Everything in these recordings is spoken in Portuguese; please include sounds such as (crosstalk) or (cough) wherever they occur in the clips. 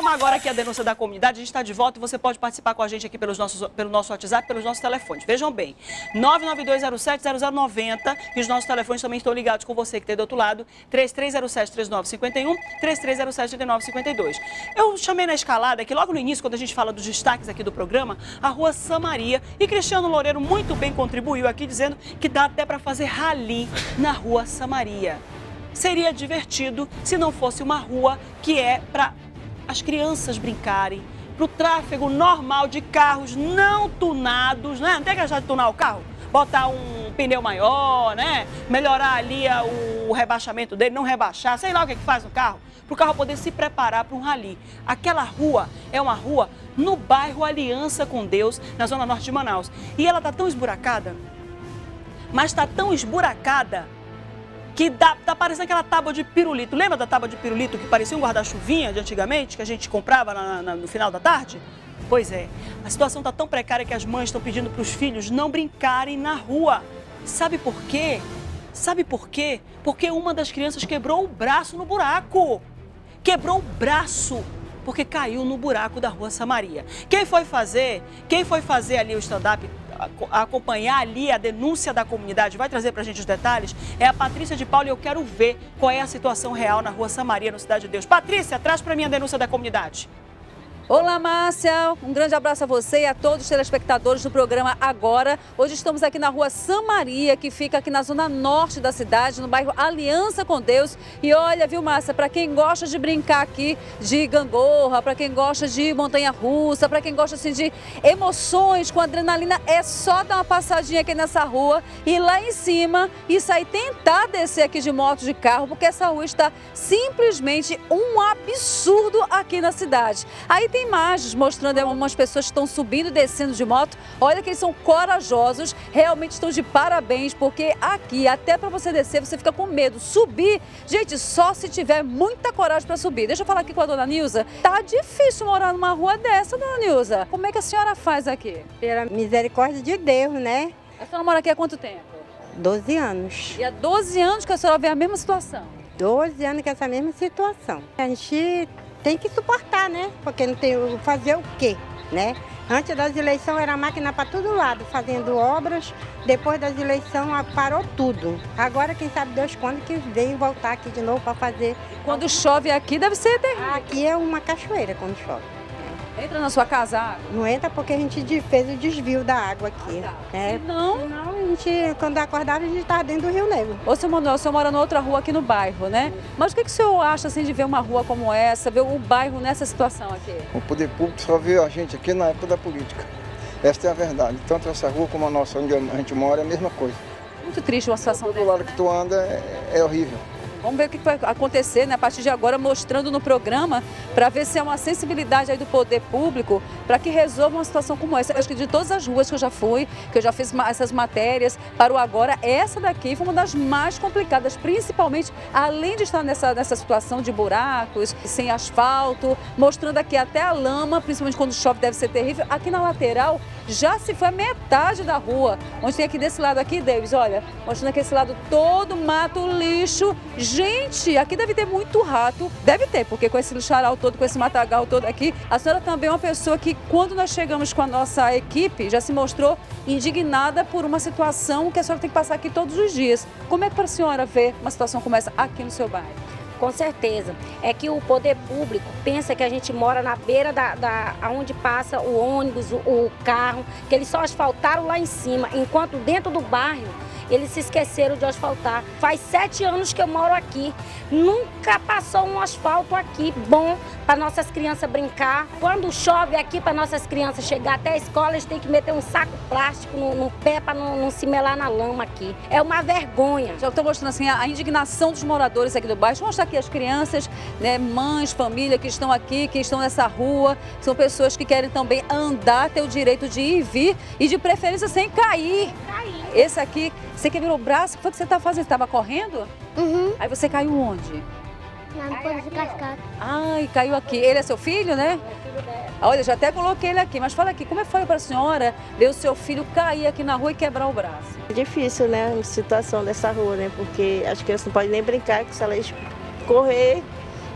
chamar agora aqui a denúncia da comunidade. A gente está de volta e você pode participar com a gente aqui pelos nossos, pelo nosso WhatsApp, pelos nossos telefones. Vejam bem, 992070090 e os nossos telefones também estão ligados com você que está do outro lado, 3307-3951, 3307-3952. Eu chamei na escalada que logo no início, quando a gente fala dos destaques aqui do programa, a rua Samaria e Cristiano Loureiro muito bem contribuiu aqui dizendo que dá até para fazer rally na rua Samaria. Seria divertido se não fosse uma rua que é para as crianças brincarem, para o tráfego normal de carros não tunados, né? Não tem que achar de tunar o carro? Botar um pneu maior, né? Melhorar ali o rebaixamento dele, não rebaixar, sei lá o que, é que faz no carro, para o carro poder se preparar para um rally. Aquela rua é uma rua no bairro Aliança com Deus, na zona norte de Manaus. E ela está tão esburacada, mas está tão esburacada que dá, tá parecendo aquela tábua de pirulito. Lembra da tábua de pirulito que parecia um guarda-chuvinha de antigamente, que a gente comprava na, na, no final da tarde? Pois é, a situação está tão precária que as mães estão pedindo para os filhos não brincarem na rua. Sabe por quê? Sabe por quê? Porque uma das crianças quebrou o braço no buraco. Quebrou o braço porque caiu no buraco da rua Samaria. Quem foi fazer? Quem foi fazer ali o stand-up acompanhar ali a denúncia da comunidade, vai trazer para a gente os detalhes, é a Patrícia de Paulo e eu quero ver qual é a situação real na rua Samaria, no Cidade de Deus. Patrícia, traz para mim a denúncia da comunidade. Olá, Márcia. Um grande abraço a você e a todos os telespectadores do programa Agora. Hoje estamos aqui na rua São Maria, que fica aqui na zona norte da cidade, no bairro Aliança com Deus. E olha, viu, Márcia, para quem gosta de brincar aqui de gangorra, para quem gosta de montanha-russa, para quem gosta assim, de emoções com adrenalina, é só dar uma passadinha aqui nessa rua e lá em cima e sair tentar descer aqui de moto, de carro, porque essa rua está simplesmente um absurdo aqui na cidade. Aí tem imagens mostrando algumas pessoas que estão subindo e descendo de moto. Olha que eles são corajosos, realmente estão de parabéns, porque aqui, até para você descer, você fica com medo. Subir, gente, só se tiver muita coragem para subir. Deixa eu falar aqui com a dona Nilza. Tá difícil morar numa rua dessa, dona Nilza. Como é que a senhora faz aqui? Pela misericórdia de Deus, né? A senhora mora aqui há quanto tempo? 12 anos. E há 12 anos que a senhora vê a mesma situação? 12 anos com essa mesma situação. A gente tem que suportar, né? Porque não tem fazer o quê, né? Antes das eleições era máquina para todo lado, fazendo obras. Depois das eleições parou tudo. Agora quem sabe Deus quando que veio voltar aqui de novo para fazer. Quando chove aqui deve ser terrível. Aqui é uma cachoeira quando chove. Entra na sua casa água? Não entra porque a gente fez o desvio da água aqui. Ah, tá. é, não? Não, a gente, quando acordava, a gente estava dentro do Rio Negro. Ô, seu Manuel, o senhor mora noutra rua aqui no bairro, né? Mas o que, que o senhor acha assim, de ver uma rua como essa, ver o bairro nessa situação aqui? O poder público só vê a gente aqui na época da política. Esta é a verdade. Tanto essa rua como a nossa, onde a gente mora, é a mesma coisa. Muito triste uma situação Do lado que tu anda é, é horrível. Vamos ver o que vai acontecer né, a partir de agora, mostrando no programa, para ver se é uma sensibilidade aí do poder público para que resolva uma situação como essa. Acho que de todas as ruas que eu já fui, que eu já fiz essas matérias, para o agora, essa daqui foi uma das mais complicadas, principalmente além de estar nessa, nessa situação de buracos, sem asfalto, mostrando aqui até a lama, principalmente quando chove deve ser terrível. Aqui na lateral já se foi a metade da rua, onde tem aqui desse lado aqui, Davis, olha, mostrando aqui esse lado todo mato, lixo, Gente, aqui deve ter muito rato. Deve ter, porque com esse lixaral todo, com esse matagal todo aqui, a senhora também é uma pessoa que, quando nós chegamos com a nossa equipe, já se mostrou indignada por uma situação que a senhora tem que passar aqui todos os dias. Como é que a senhora vê uma situação como essa aqui no seu bairro? Com certeza. É que o poder público pensa que a gente mora na beira da, da onde passa o ônibus, o, o carro, que eles só asfaltaram lá em cima, enquanto dentro do bairro eles se esqueceram de asfaltar. Faz sete anos que eu moro aqui. Nunca passou um asfalto aqui bom para nossas crianças brincar. Quando chove aqui para nossas crianças chegar até a escola, eles têm que meter um saco plástico no, no pé para não, não, se melar na lama aqui. É uma vergonha. Já estou mostrando assim a, indignação dos moradores aqui do bairro. Vou mostrar aqui as crianças, né, mães, família que estão aqui, que estão nessa rua. São pessoas que querem também andar, ter o direito de ir e vir e de preferência sem cair. cair. Esse aqui você quebrou o braço? O que foi que você estava fazendo? Você estava correndo? Uhum. Aí você caiu onde? Lá no Poço de Cascata. Ai, caiu aqui. Ele é seu filho, né? É. Olha, já até coloquei ele aqui. Mas fala aqui, como é que foi para a senhora ver o seu filho cair aqui na rua e quebrar o braço? É difícil, né? A situação dessa rua, né? Porque as crianças não podem nem brincar, que se elas correr,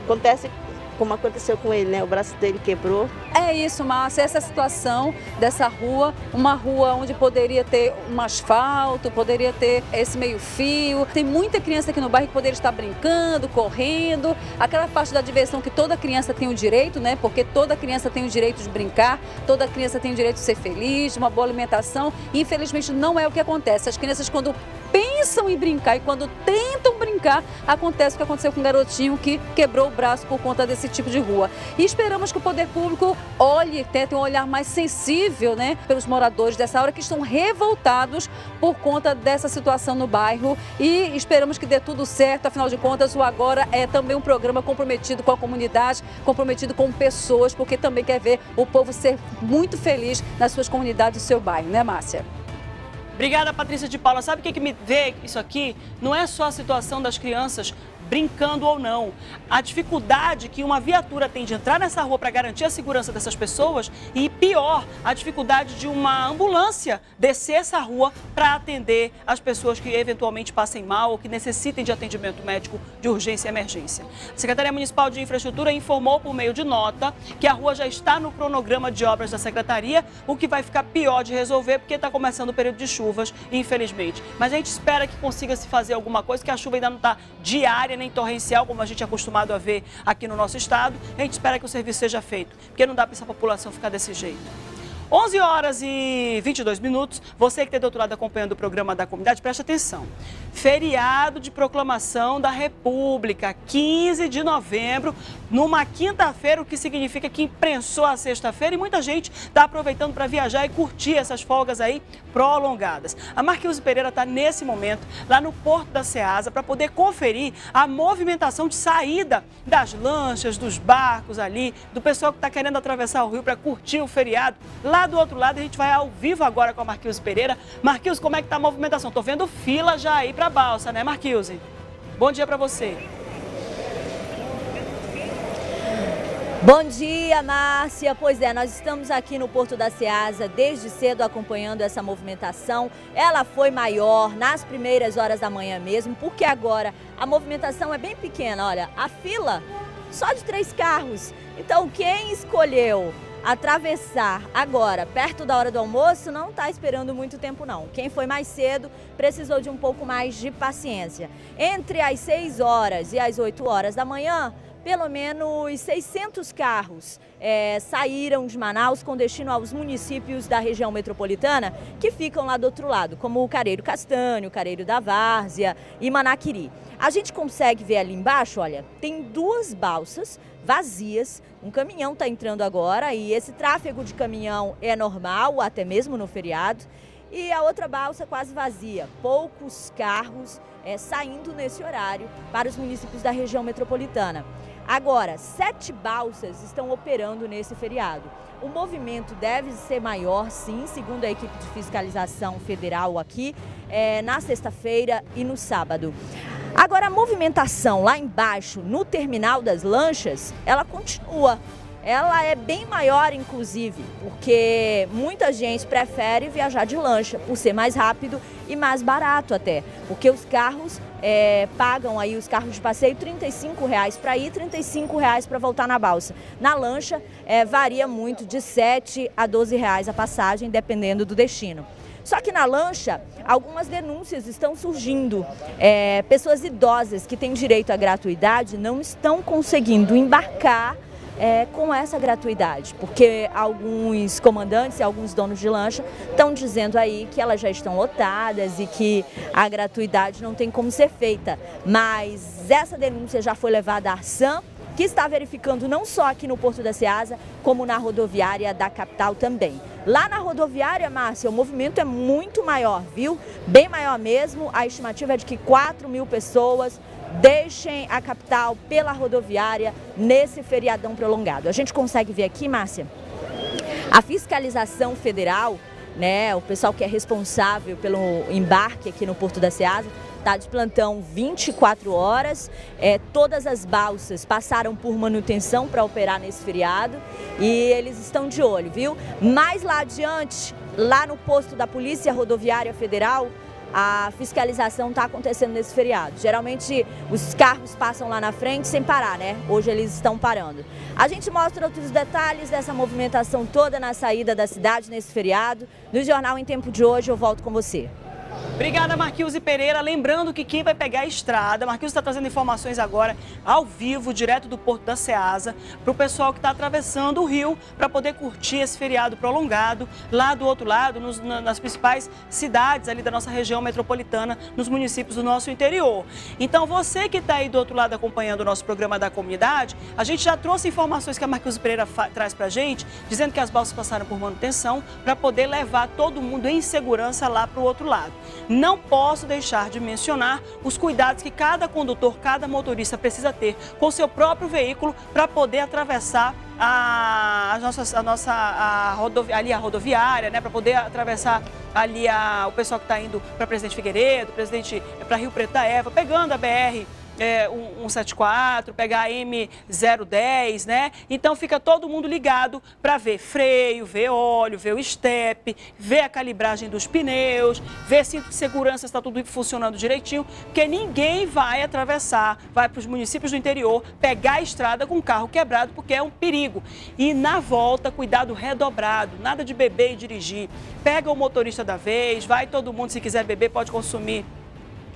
acontece como aconteceu com ele, né? O braço dele quebrou. É isso, Márcia, essa situação dessa rua, uma rua onde poderia ter um asfalto, poderia ter esse meio-fio. Tem muita criança aqui no bairro que poderia estar brincando, correndo, aquela parte da diversão que toda criança tem o direito, né? Porque toda criança tem o direito de brincar, toda criança tem o direito de ser feliz, de uma boa alimentação. Infelizmente, não é o que acontece. As crianças, quando pensam em brincar e quando tentam brincar, acontece o que aconteceu com o garotinho que quebrou o braço por conta desse tipo de rua. E esperamos que o poder público olhe, tenha um olhar mais sensível, né, pelos moradores dessa hora que estão revoltados por conta dessa situação no bairro e esperamos que dê tudo certo. Afinal de contas, o Agora é também um programa comprometido com a comunidade, comprometido com pessoas, porque também quer ver o povo ser muito feliz nas suas comunidades do seu bairro, né, Márcia? Obrigada, Patrícia de Paula. Sabe o que, que me vê isso aqui? Não é só a situação das crianças brincando ou não. A dificuldade que uma viatura tem de entrar nessa rua para garantir a segurança dessas pessoas e, pior, a dificuldade de uma ambulância descer essa rua para atender as pessoas que eventualmente passem mal ou que necessitem de atendimento médico de urgência e emergência. A Secretaria Municipal de Infraestrutura informou por meio de nota que a rua já está no cronograma de obras da Secretaria, o que vai ficar pior de resolver porque está começando o período de chuvas, infelizmente. Mas a gente espera que consiga se fazer alguma coisa, que a chuva ainda não está diária nem torrencial, como a gente é acostumado a ver aqui no nosso estado. A gente espera que o serviço seja feito, porque não dá para essa população ficar desse jeito. 11 horas e 22 minutos. Você que tem doutorado acompanhando o programa da comunidade, preste atenção. Feriado de proclamação da República, 15 de novembro, numa quinta-feira, o que significa que imprensou a sexta-feira e muita gente está aproveitando para viajar e curtir essas folgas aí prolongadas. A Marquinhos Pereira está nesse momento lá no Porto da Ceasa para poder conferir a movimentação de saída das lanchas, dos barcos ali, do pessoal que está querendo atravessar o rio para curtir o feriado lá do outro lado, a gente vai ao vivo agora com a Marquinhos Pereira. Marquinhos, como é que tá a movimentação? Tô vendo fila já aí para balsa, né, Marquinhos? Bom dia para você. Bom dia, Márcia. Pois é, nós estamos aqui no Porto da Ceasa desde cedo acompanhando essa movimentação. Ela foi maior nas primeiras horas da manhã mesmo, porque agora a movimentação é bem pequena. Olha, a fila só de três carros. Então, quem escolheu atravessar agora, perto da hora do almoço, não está esperando muito tempo não. Quem foi mais cedo precisou de um pouco mais de paciência. Entre as 6 horas e as 8 horas da manhã, pelo menos 600 carros é, saíram de Manaus com destino aos municípios da região metropolitana que ficam lá do outro lado, como o Careiro Castanho, o Careiro da Várzea e Manaquiri. A gente consegue ver ali embaixo, olha, tem duas balsas vazias. Um caminhão está entrando agora e esse tráfego de caminhão é normal, até mesmo no feriado. E a outra balsa quase vazia, poucos carros é, saindo nesse horário para os municípios da região metropolitana. Agora, sete balsas estão operando nesse feriado. O movimento deve ser maior, sim, segundo a equipe de fiscalização federal aqui, é, na sexta-feira e no sábado. Agora, a movimentação lá embaixo, no terminal das lanchas, ela continua ela é bem maior, inclusive, porque muita gente prefere viajar de lancha, por ser mais rápido e mais barato até. Porque os carros é, pagam aí, os carros de passeio, R$ reais para ir, R$ reais para voltar na balsa. Na lancha, é, varia muito, de 7 a 12 reais a passagem, dependendo do destino. Só que na lancha, algumas denúncias estão surgindo. É, pessoas idosas que têm direito à gratuidade não estão conseguindo embarcar é, com essa gratuidade, porque alguns comandantes e alguns donos de lancha estão dizendo aí que elas já estão lotadas e que a gratuidade não tem como ser feita. Mas essa denúncia já foi levada à Arsan, que está verificando não só aqui no Porto da Ceasa, como na rodoviária da capital também. Lá na rodoviária, Márcia, o movimento é muito maior, viu? Bem maior mesmo. A estimativa é de que 4 mil pessoas deixem a capital pela rodoviária nesse feriadão prolongado. A gente consegue ver aqui, Márcia, a fiscalização federal, né, o pessoal que é responsável pelo embarque aqui no Porto da Ceasa, está de plantão 24 horas. É, todas as balsas passaram por manutenção para operar nesse feriado e eles estão de olho, viu? Mais lá adiante, lá no posto da Polícia Rodoviária Federal, a fiscalização está acontecendo nesse feriado. Geralmente os carros passam lá na frente sem parar, né? Hoje eles estão parando. A gente mostra outros detalhes dessa movimentação toda na saída da cidade nesse feriado. No Jornal em Tempo de hoje eu volto com você. Obrigada, Marquinhos e Pereira. Lembrando que quem vai pegar a estrada, Marquinhos está trazendo informações agora ao vivo, direto do Porto da Ceasa, para o pessoal que está atravessando o rio para poder curtir esse feriado prolongado lá do outro lado, nos, nas principais cidades ali da nossa região metropolitana, nos municípios do nosso interior. Então, você que está aí do outro lado acompanhando o nosso programa da comunidade, a gente já trouxe informações que a Marquinhos Pereira traz para a gente, dizendo que as balsas passaram por manutenção para poder levar todo mundo em segurança lá para o outro lado. Não posso deixar de mencionar os cuidados que cada condutor, cada motorista precisa ter com seu próprio veículo para poder atravessar a, a nossa, a nossa a rodovi, ali a rodoviária, né, para poder atravessar ali a, o pessoal que está indo para Presidente Figueiredo, Presidente para Rio Preto da Eva, pegando a BR é, 174, pegar a M010, né? Então fica todo mundo ligado para ver freio, ver óleo, ver o step, ver a calibragem dos pneus, ver se segurança está tudo funcionando direitinho, porque ninguém vai atravessar, vai para os municípios do interior, pegar a estrada com o carro quebrado, porque é um perigo. E na volta, cuidado redobrado, nada de beber e dirigir. Pega o motorista da vez, vai todo mundo, se quiser beber, pode consumir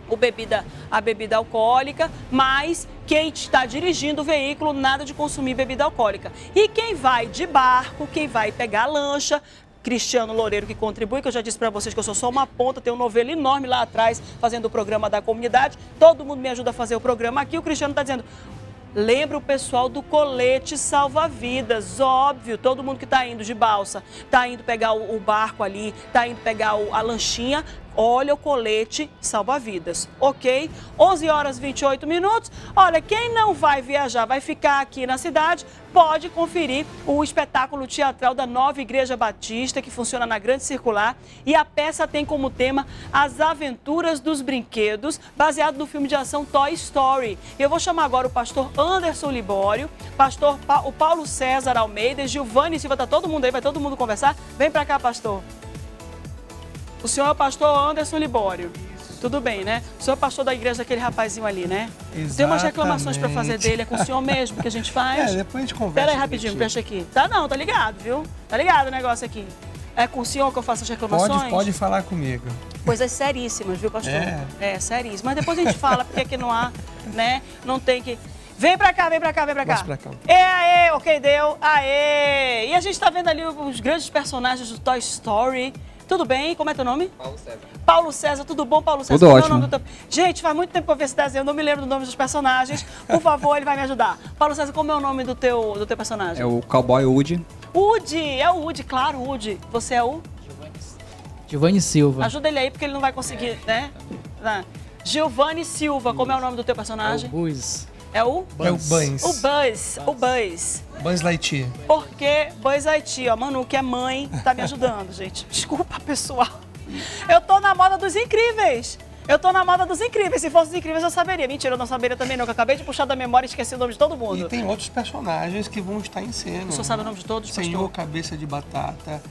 o bebida, a bebida alcoólica, mas quem está dirigindo o veículo, nada de consumir bebida alcoólica. E quem vai de barco, quem vai pegar lancha, Cristiano Loureiro que contribui, que eu já disse para vocês que eu sou só uma ponta, tenho um novelo enorme lá atrás fazendo o programa da comunidade. Todo mundo me ajuda a fazer o programa aqui. O Cristiano está dizendo: Lembra o pessoal do colete salva-vidas, óbvio, todo mundo que está indo de balsa, está indo pegar o, barco ali, está indo pegar a lanchinha, olha o colete salva-vidas, ok? 11 horas 28 minutos. Olha, quem não vai viajar, vai ficar aqui na cidade, pode conferir o espetáculo teatral da Nova Igreja Batista, que funciona na Grande Circular. E a peça tem como tema As Aventuras dos Brinquedos, baseado no filme de ação Toy Story. Eu vou chamar agora o pastor Anderson Libório, pastor pa o Paulo César Almeida, Giovanni Silva, tá todo mundo aí, vai todo mundo conversar? Vem para cá, pastor. O senhor é o pastor Anderson Libório. Tudo bem, né? O senhor é pastor da igreja daquele rapazinho ali, né? Exatamente. Tem umas reclamações para fazer dele, é com o senhor mesmo que a gente faz? (laughs) É, depois a gente conversa. Pera aí rapidinho, presta aqui. Tá não, tá ligado, viu? Tá ligado o negócio aqui. É com o senhor que eu faço as reclamações? Pode, pode falar comigo. Coisas seríssimas, viu, pastor? É. É, seríssimas. Mas depois a gente fala, porque aqui não há, né? Não tem que... Vem pra cá, vem pra cá, vem pra cá. Pra cá. É, aê, ok, deu. Aê! E a gente tá vendo ali os grandes personagens do Toy Story. Tudo bem? Como é teu nome? Paulo César. Paulo César, tudo bom, Paulo César? Tudo ótimo. Teu... Gente, faz muito tempo que eu vi esse desenho, eu não me lembro do nome dos personagens. Por favor, ele vai me ajudar. Paulo César, como é o nome do teu, do teu personagem? É o Cowboy Woody. Woody, é o Woody, claro, Woody. Você é o? Giovanni Silva. Ajuda ele aí, porque ele não vai conseguir, né? Giovanni Silva, como é o nome do teu personagem? É o Buzz. É o? Buzz. É o Buzz. O Buzz, o Buzz. Buzz Lightyear. Porque Buzz Lightyear, ó, Manu, que é mãe, tá me ajudando, (laughs) gente. Desculpa, pessoal. Eu tô na moda dos incríveis. Eu tô na moda dos incríveis. Se fosse os incríveis, eu saberia. Mentira, eu não saberia também, não. Que eu acabei de puxar da memória e esqueci o nome de todo mundo. E tem outros personagens que vão estar em cena. O senhor sabe o nome de todos, Senhor pastor? Cabeça de Batata,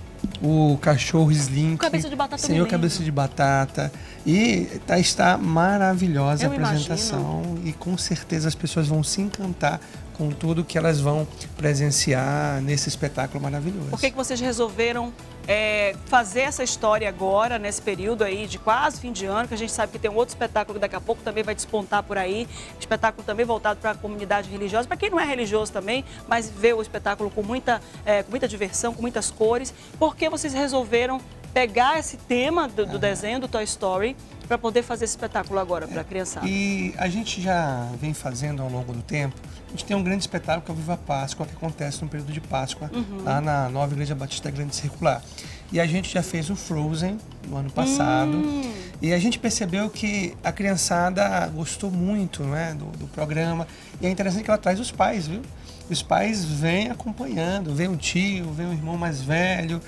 o cachorro Slink. O cabeça de batata Senhor Cabeça de Batata. E tá, está maravilhosa eu a apresentação. Imagino. E com certeza as pessoas vão se encantar com tudo que elas vão presenciar nesse espetáculo maravilhoso. Por que, que vocês resolveram é, fazer essa história agora, nesse período aí de quase fim de ano, que a gente sabe que tem um outro espetáculo que daqui a pouco também vai despontar por aí, espetáculo também voltado para a comunidade religiosa, para quem não é religioso também, mas vê o espetáculo com muita, é, com muita diversão, com muitas cores. Por que vocês resolveram pegar esse tema do, do desenho do Toy Story para poder fazer esse espetáculo agora para a criançada? E a gente já vem fazendo ao longo do tempo a gente tem um grande espetáculo que é o Viva Páscoa, que acontece no período de Páscoa, uhum. lá na Nova Igreja Batista Grande Circular. E a gente já fez o Frozen no ano passado. Hum. E a gente percebeu que a criançada gostou muito né, do, do, programa. E é interessante que ela traz os pais, viu? Os pais vêm acompanhando, vem um tio, vem um irmão mais velho.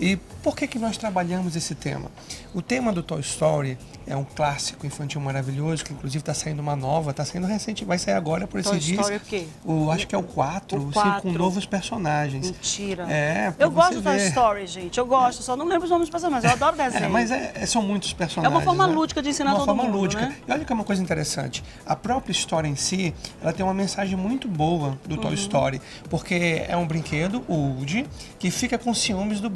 E por que, que nós trabalhamos esse tema? O tema do Toy Story é um clássico infantil maravilhoso, que inclusive está saindo uma nova, está saindo recente, vai sair agora por esses Toy dias. Story o quê? O, acho que é o 4, O sim, com quatro. novos personagens. Mentira. É, Eu gosto do Toy. Story, gente. Eu gosto, só não lembro os nomes dos personagens. Eu adoro desenho. É, mas é- é- são muitos É personagens. uma forma né? lúdica de ensinar uma todo forma mundo, lúdica. né? E olha que é uma coisa interessante. A própria história em si, ela tem uma mensagem muito boa do Uhum. Toy Story. Porque é um brinquedo, o Woody, que fica com ciúmes do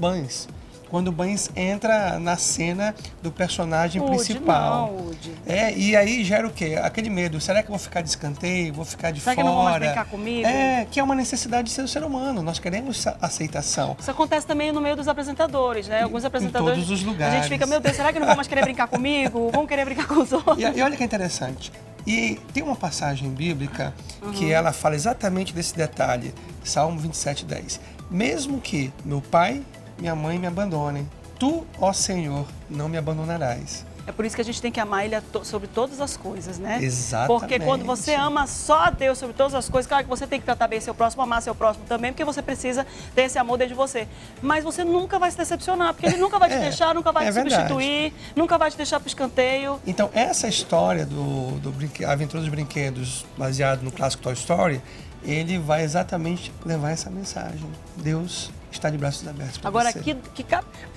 Quando o Buzz entra na cena do personagem principal. não. É, e aí gera o quê? Aquele medo. Será que eu vou ficar de escanteio? Vou ficar de Será que fora? não vão mais brincar comigo? É, que é uma necessidade de ser o ser humano. Nós queremos a- aceitação. Isso acontece também no meio dos apresentadores, né? Alguns apresentadores. todos os A lugares. gente fica, meu Deus, será que não vão mais querer brincar comigo? Vão querer brincar com os (laughs) outros? E, e olha que interessante. E tem uma passagem bíblica que Uhum. ela fala exatamente desse detalhe. Salmo 27, 10. Mesmo que meu pai, minha mãe me abandonem, tu, ó Senhor, não me abandonarás. É por isso que a gente tem que amar Ele sobre todas as coisas, né? Exatamente. Porque quando você ama só a Deus sobre todas as coisas, claro que você tem que tratar bem seu próximo, amar seu próximo também, porque você precisa ter esse amor dentro de você. Mas você nunca vai se decepcionar, porque Ele nunca vai te (laughs) É, deixar, nunca vai é te verdade. substituir, nunca vai te deixar pro escanteio. Então, essa história do, do brinque, Aventura dos Brinquedos, baseado no clássico Toy Story, ele vai exatamente levar essa mensagem. Deus está de braços abertos para Agora, você. que, que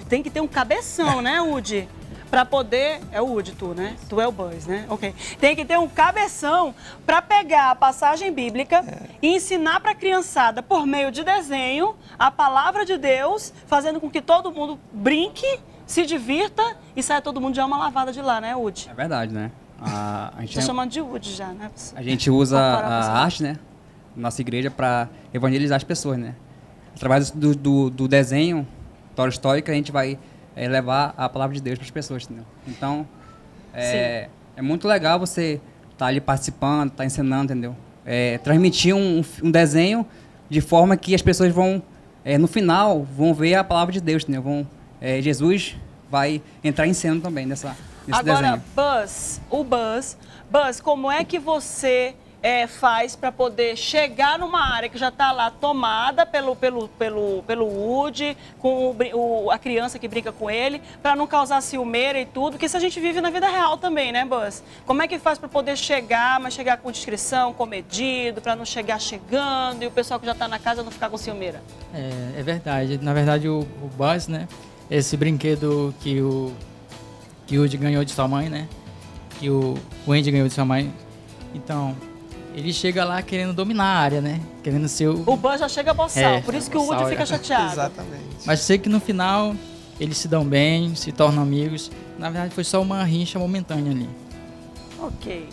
tem que ter um cabeção, né, Woody? Pra poder. É o Woody, tu, né? Tu é o Buzz, né? Ok. Tem que ter um cabeção pra pegar a passagem bíblica É. e ensinar pra criançada, por meio de desenho, a palavra de Deus, fazendo com que todo mundo brinque, se divirta e saia todo mundo de alma lavada de lá, né, Woody? É verdade, né? A, a gente, Tô chamando de Woody já, né? a gente usa a pensar. arte, né? Nossa igreja para evangelizar as pessoas, né? Através do, do, do desenho Story que a gente vai eh, levar a palavra de Deus para as pessoas, entendeu? Então, é, é muito legal você estar ali participando, estar ensinando, entendeu? É, transmitir um, um desenho de forma que as pessoas vão, eh, no final, vão ver a palavra de Deus, entendeu? Vão, eh, Jesus vai entrar em cena também nessa, nesse Agora, desenho. Buzz, o Buzz, Buzz, como é que você é, faz para poder chegar numa área que já está lá tomada pelo, pelo, pelo, pelo Woody, com o o- a criança que brinca com ele, para não causar ciumeira e tudo, que isso a gente vive na vida real também, né, Buzz? Como é que faz para poder chegar, mas chegar com discrição, comedido, para não chegar chegando e o pessoal que já está na casa não ficar com ciumeira? É, é verdade. Na verdade, o, o Buzz, né? Esse brinquedo que o que o Woody ganhou de sua mãe, né? Que o, o Andy ganhou de sua mãe. Então, ele chega lá querendo dominar a área, né? Querendo ser o... O Buzz já chega boçal, É, por isso que o Woody fica é. chateado. Exatamente. Mas sei que no final eles se dão bem, se tornam amigos. Na verdade, foi só uma rincha momentânea ali. Ok.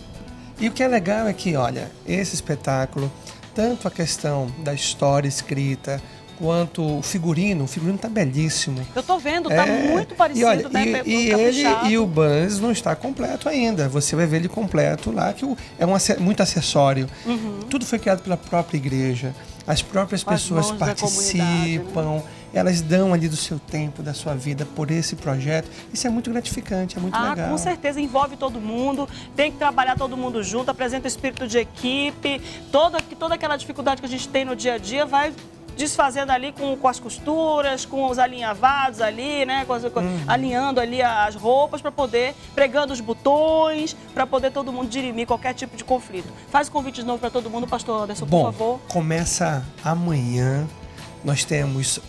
E o que é legal é que, olha, esse espetáculo, tanto a questão da história escrita, quanto o figurino, o figurino tá belíssimo. Eu tô vendo, tá É, muito parecido, e olha, né? E, e Caprichado. ele e o Buzz não está completo ainda. Você vai ver ele completo lá, que é um, muito acessório. Uhum. Tudo foi criado pela própria igreja. As próprias as pessoas né? participam, elas dão ali do seu tempo, da sua vida por esse projeto. Isso é muito gratificante, é muito Ah, legal. com certeza, envolve todo mundo, tem que trabalhar todo mundo junto, apresenta o espírito de equipe, toda, toda aquela dificuldade que a gente tem no dia a dia vai desfazendo ali com, com as costuras, com os alinhavados ali, né? com as- com- Uhum. Alinhando ali as roupas para poder, pregando os botões, para poder todo mundo dirimir qualquer tipo de conflito. Faz o convite de novo para todo mundo, pastor Anderson, por Bom, favor. começa amanhã. Nós temos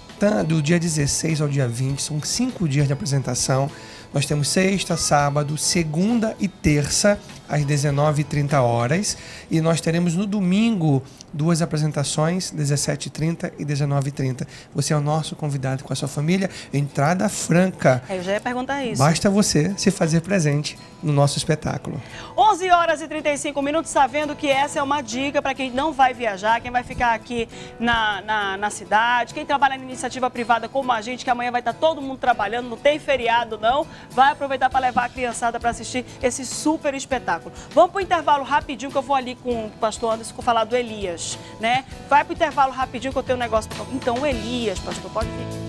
do dia 16 ao dia 20, são cinco dias de apresentação. Nós temos sexta, sábado, segunda e terça, às 19h30 horas. E nós teremos no domingo duas apresentações, 17h30 e 19h30. Você é o nosso convidado com a sua família. Entrada franca. Eu já ia perguntar isso. Basta você se fazer presente no nosso espetáculo. 11 horas e 35 minutos, sabendo que essa é uma dica para quem não vai viajar, quem vai ficar aqui na, na, na cidade, quem trabalha em iniciativa privada como a gente, que amanhã vai estar todo mundo trabalhando, não tem feriado não, vai aproveitar para levar a criançada para assistir esse super espetáculo. Vamos para o intervalo rapidinho, que eu vou ali com o pastor Anderson falar do Elias, né? Vai para o intervalo rapidinho que eu tenho um negócio para... Então, Elias, pastor, pode vir.